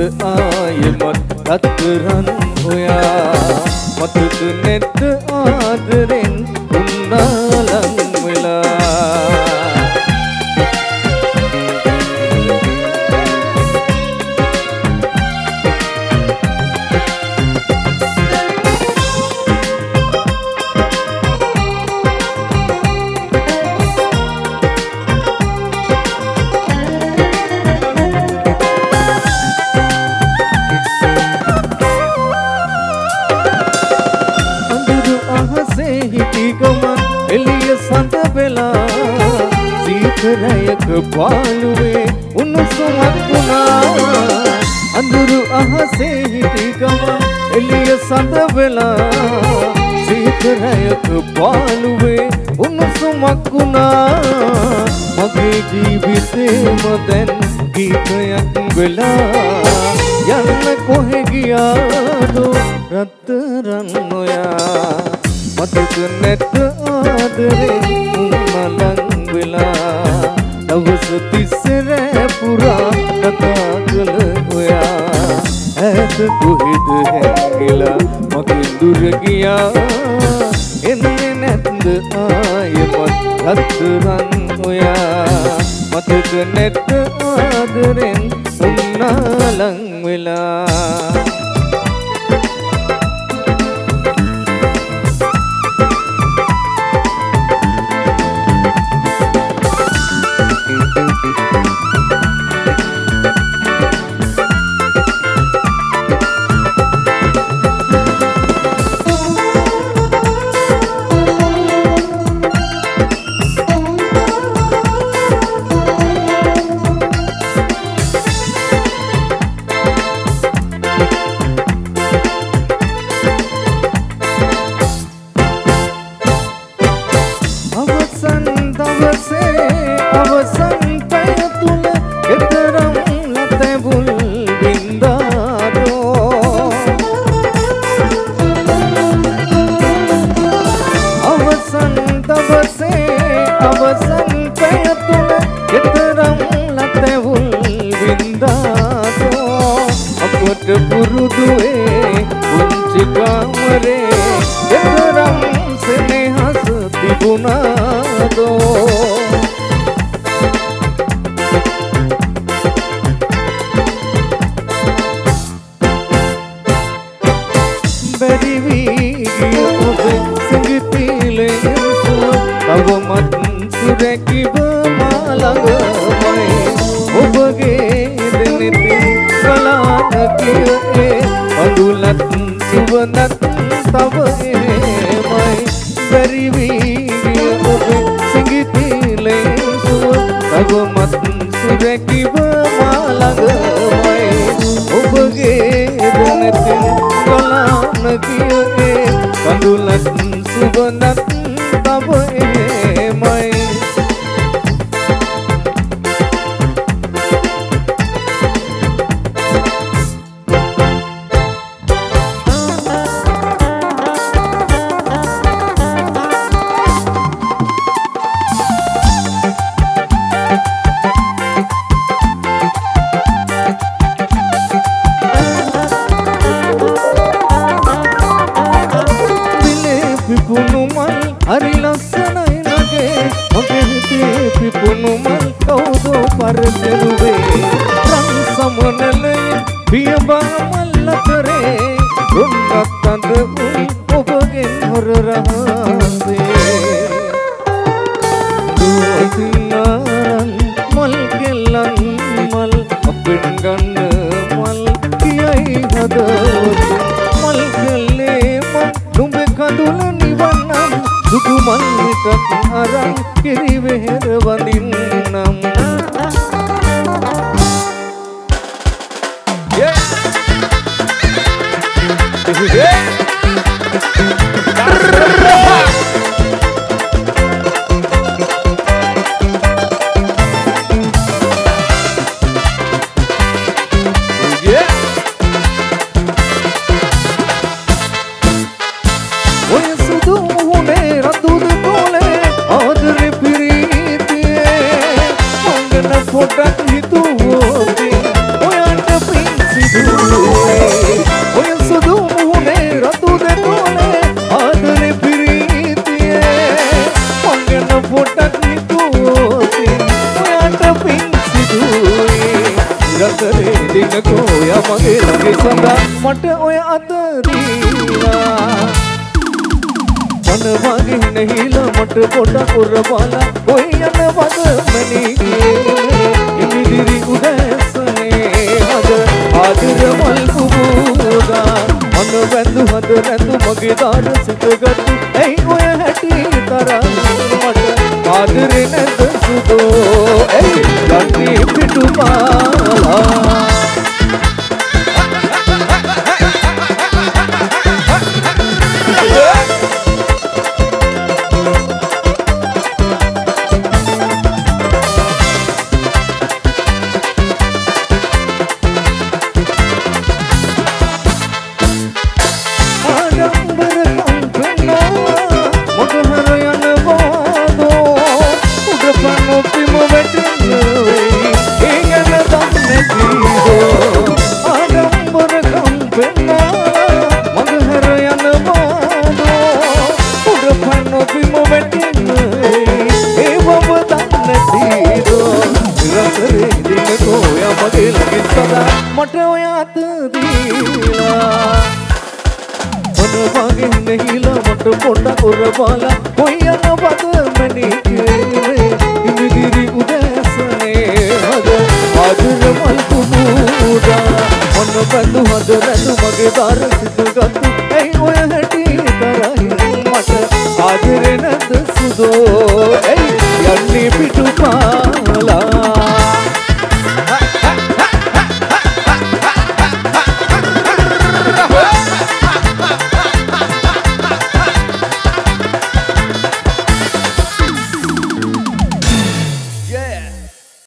නැත්ද ආයෙමත් රත්තරන් හොයා මතක නැද්ද ආදරෙන් පාළුවේ උණුසුමක් වුණා. අඳුරු අහසේ හිටි ගමන් එළිය සඳ වෙලා සීතරයක පාළුවේ උණුසුමක් වුණා. මගේ ජීවිතේම දැන් ගීතයක් වෙලා යන්න කොහෙ ගියාදෝ රත්තරන් නොයා මතක නැත ආදරේ උම්මලං වෙලා. දවස තිස්සර පුරා කතා කළ ඔයා. ඇත කොහෙද හැංගිලා මගෙන් දුර ගියා. එන්නේ නැත්ද ආයෙමත් රත්තරන් ඔයා. මතක නැත තිබුණාදෝ බැරි වී ගිය ඔබ සිඟිතිලෙන් සුව තවමත් සුරැකිව මා ළඟමයි ඔබගේ දෙනෙතින් සලාන කියේ අඳුලත් සුවඳත් තව එහෙමයි. බැරි gonna නිවන්නම් දුටු මල් එකක් අරන් කිරිවෙහෙර වඳින්නම් Yeah. මගේ ළඟ සඳා මට ඔය අත දීලා මන වගේ නැහිලා මට පොඩ උරබලා ඔය යන වද මැනිගේ ඉමිදිරි උදැසනේ හද ආදර මල් කුබුදා මන වැඳු හද නැතු මගේ දාන මට ඔය අත දීලා මන වගේ නැහිලා මට පොඩ උරබාලා කොයි යන වද මැනිකේ ඉමිදිරි උදැසනේ හද ආදුර මල් කුමුදා මන බඳු හද නැතු මගේ දාර සිදුගත්තු ඇයි